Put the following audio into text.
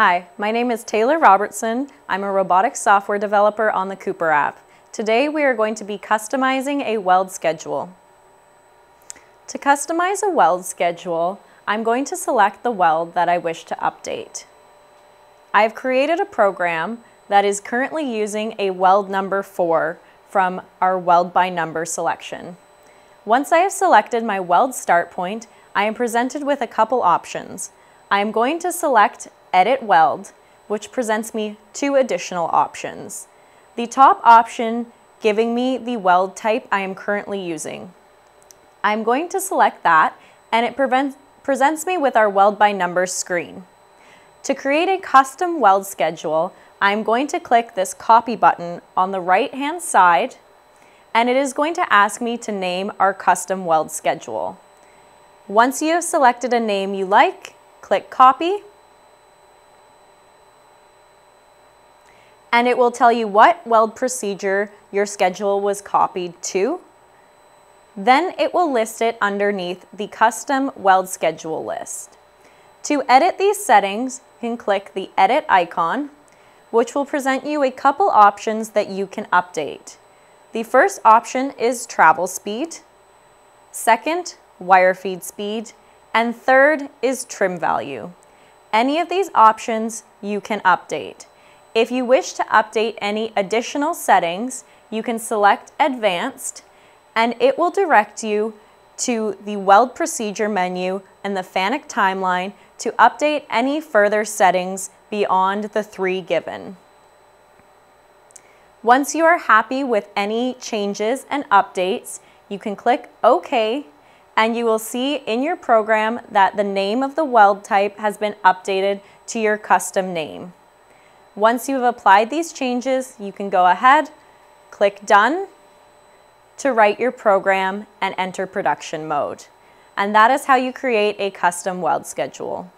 Hi, my name is Taylor Robertson. I'm a robotics software developer on the Cooper app. Today we are going to be customizing a weld schedule. To customize a weld schedule, I'm going to select the weld that I wish to update. I've created a program that is currently using a weld number 4 from our weld by number selection. Once I have selected my weld start point, I am presented with a couple options. I am going to select Edit Weld, which presents me two additional options. The top option giving me the weld type I am currently using. I'm going to select that and it presents me with our weld by numbers screen. To create a custom weld schedule, I'm going to click this copy button on the right hand side and it is going to ask me to name our custom weld schedule. Once you have selected a name you like, click copy and it will tell you what weld procedure your schedule was copied to. Then it will list it underneath the custom weld schedule list. To edit these settings, you can click the edit icon, which will present you a couple options that you can update. The first option is travel speed, second, wire feed speed, and third is trim value. Any of these options you can update. If you wish to update any additional settings, you can select Advanced and it will direct you to the Weld Procedure menu and the FANUC timeline to update any further settings beyond the three given. Once you are happy with any changes and updates, you can click OK and you will see in your program that the name of the weld type has been updated to your custom name. Once you've applied these changes, you can go ahead, click Done to write your program and enter production mode. And that is how you create a custom weld schedule.